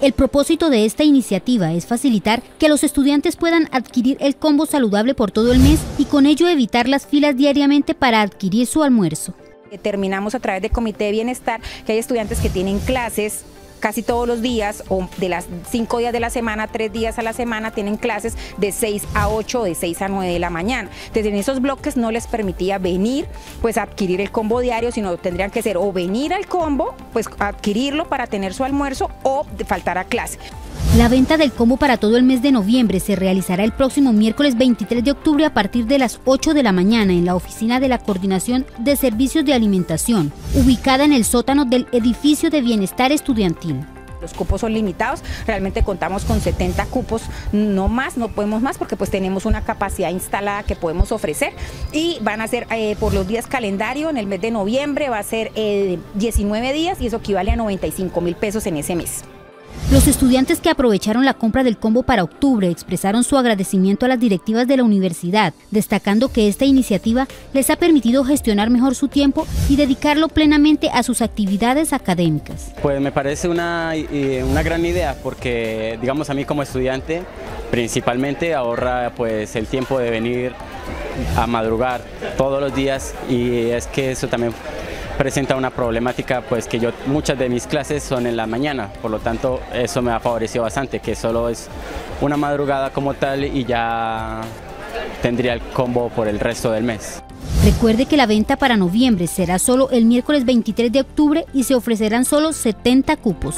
El propósito de esta iniciativa es facilitar que los estudiantes puedan adquirir el combo saludable por todo el mes y con ello evitar las filas diariamente para adquirir su almuerzo. Determinamos a través del Comité de Bienestar que hay estudiantes que tienen clases casi todos los días o de las cinco días de la semana, tres días a la semana tienen clases de 6 a 8 o de 6 a 9 de la mañana. Entonces en esos bloques no les permitía venir pues a adquirir el combo diario, sino tendrían que ser o venir al combo, pues adquirirlo para tener su almuerzo o faltar a clase. La venta del combo para todo el mes de noviembre se realizará el próximo miércoles 23 de octubre a partir de las 8 de la mañana en la oficina de la Coordinación de Servicios de Alimentación, ubicada en el sótano del edificio de bienestar estudiantil. Los cupos son limitados, realmente contamos con 70 cupos, no más, no podemos más porque pues tenemos una capacidad instalada que podemos ofrecer y van a ser eh, por los días calendario, en el mes de noviembre va a ser 19 eh, días y eso equivale a 95 mil pesos en ese mes. Los estudiantes que aprovecharon la compra del combo para octubre expresaron su agradecimiento a las directivas de la universidad, destacando que esta iniciativa les ha permitido gestionar mejor su tiempo y dedicarlo plenamente a sus actividades académicas. Pues me parece una, una gran idea porque, digamos, a mí como estudiante, principalmente ahorra pues el tiempo de venir a madrugar todos los días y es que eso también presenta una problemática pues que yo muchas de mis clases son en la mañana, por lo tanto eso me ha favorecido bastante, que solo es una madrugada como tal y ya tendría el combo por el resto del mes. Recuerde que la venta para noviembre será solo el miércoles 23 de octubre y se ofrecerán solo 70 cupos.